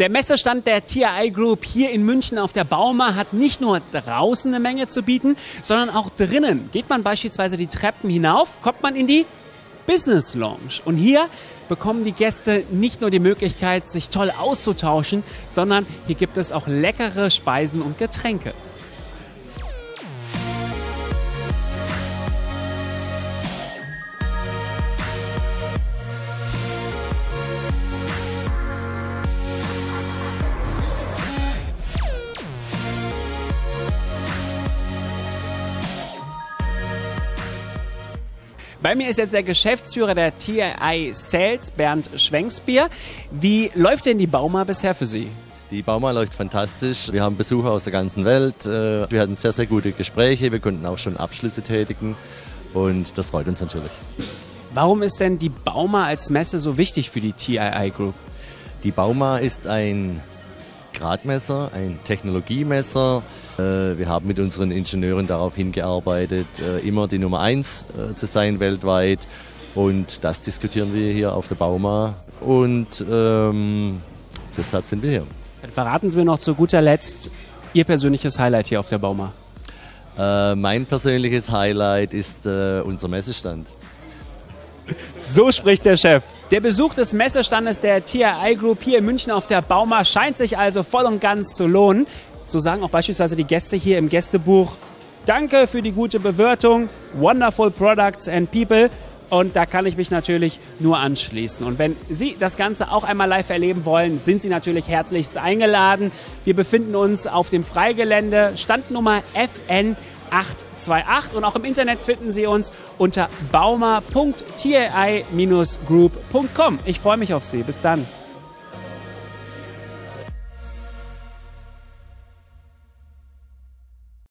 Der Messestand der TRI Group hier in München auf der Bauma hat nicht nur draußen eine Menge zu bieten, sondern auch drinnen. Geht man beispielsweise die Treppen hinauf, kommt man in die Business Lounge. Und hier bekommen die Gäste nicht nur die Möglichkeit, sich toll auszutauschen, sondern hier gibt es auch leckere Speisen und Getränke. Bei mir ist jetzt der Geschäftsführer der TI Sales, Bernd Schwenksbier. Wie läuft denn die Bauma bisher für Sie? Die Bauma läuft fantastisch. Wir haben Besucher aus der ganzen Welt. Äh, wir hatten sehr, sehr gute Gespräche. Wir konnten auch schon Abschlüsse tätigen. Und das freut uns natürlich. Warum ist denn die Bauma als Messe so wichtig für die TII Group? Die Bauma ist ein Gradmesser, ein Technologiemesser. Äh, wir haben mit unseren Ingenieuren darauf hingearbeitet, äh, immer die Nummer eins äh, zu sein weltweit. Und das diskutieren wir hier auf der Bauma. Und ähm, deshalb sind wir hier. Dann verraten Sie mir noch zu guter Letzt Ihr persönliches Highlight hier auf der Bauma. Äh, mein persönliches Highlight ist äh, unser Messestand. So spricht der Chef. Der Besuch des Messestandes der TRI Group hier in München auf der Bauma scheint sich also voll und ganz zu lohnen. So sagen auch beispielsweise die Gäste hier im Gästebuch, danke für die gute Bewertung, wonderful products and people. Und da kann ich mich natürlich nur anschließen. Und wenn Sie das Ganze auch einmal live erleben wollen, sind Sie natürlich herzlichst eingeladen. Wir befinden uns auf dem Freigelände, Standnummer FN 828 und auch im Internet finden Sie uns unter bauma.ti-group.com. Ich freue mich auf Sie. Bis dann.